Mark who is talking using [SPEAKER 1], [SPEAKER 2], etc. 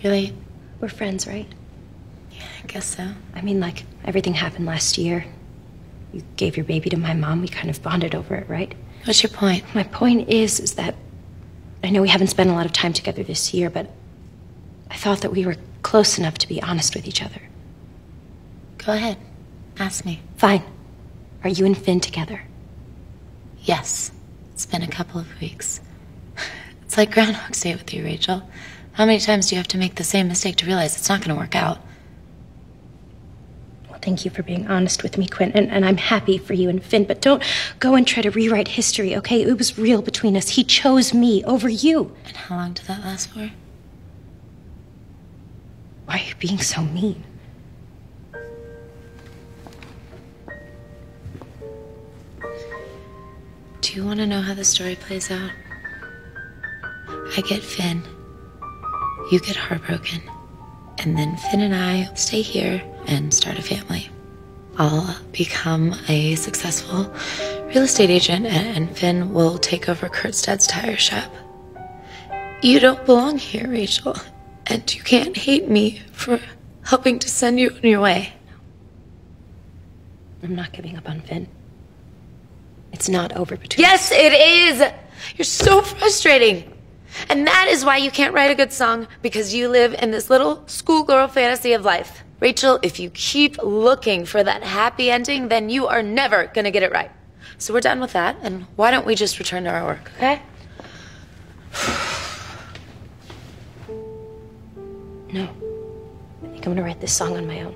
[SPEAKER 1] You're late.
[SPEAKER 2] We're friends, right?
[SPEAKER 1] Yeah, I guess so.
[SPEAKER 2] I mean, like, everything happened last year. You gave your baby to my mom. We kind of bonded over it, right?
[SPEAKER 1] What's your point?
[SPEAKER 2] My point is, is that I know we haven't spent a lot of time together this year, but I thought that we were close enough to be honest with each other.
[SPEAKER 1] Go ahead. Ask me.
[SPEAKER 2] Fine. Are you and Finn together?
[SPEAKER 1] Yes. It's been a couple of weeks. It's like Groundhog's Day with you, Rachel. How many times do you have to make the same mistake to realize it's not going to work out?
[SPEAKER 2] Well, thank you for being honest with me, Quinn, and, and I'm happy for you and Finn, but don't go and try to rewrite history, okay? It was real between us. He chose me over you.
[SPEAKER 1] And how long did that last for?
[SPEAKER 2] Why are you being so mean?
[SPEAKER 1] Do you want to know how the story plays out? I get Finn. You get heartbroken. And then Finn and I stay here and start a family. I'll become a successful real estate agent, and Finn will take over Kurt's dad's tire shop. You don't belong here, Rachel, and you can't hate me for helping to send you on your way.
[SPEAKER 2] I'm not giving up on Finn. It's not over between
[SPEAKER 1] Yes, it is! You're so frustrating. And that is why you can't write a good song because you live in this little schoolgirl fantasy of life. Rachel, if you keep looking for that happy ending, then you are never gonna get it right. So we're done with that, and why don't we just return to our work, okay?
[SPEAKER 2] No. I think I'm gonna write this song on my own.